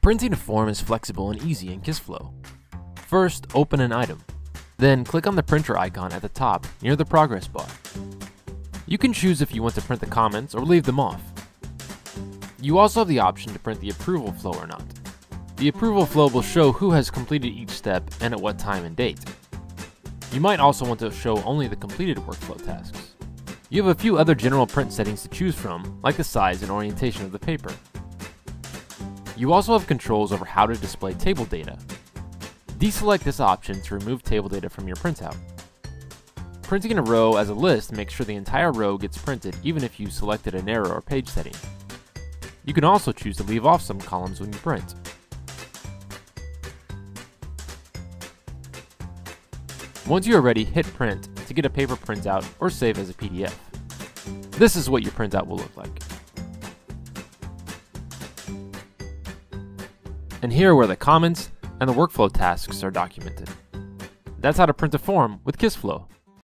Printing a form is flexible and easy in KISSFlow. First, open an item. Then click on the printer icon at the top near the progress bar. You can choose if you want to print the comments or leave them off. You also have the option to print the approval flow or not. The approval flow will show who has completed each step and at what time and date. You might also want to show only the completed workflow tasks. You have a few other general print settings to choose from, like the size and orientation of the paper. You also have controls over how to display table data. Deselect this option to remove table data from your printout. Printing a row as a list makes sure the entire row gets printed even if you selected an error or page setting. You can also choose to leave off some columns when you print. Once you are ready, hit print to get a paper printout or save as a PDF. This is what your printout will look like. And here are where the comments and the workflow tasks are documented. That's how to print a form with KISSFlow.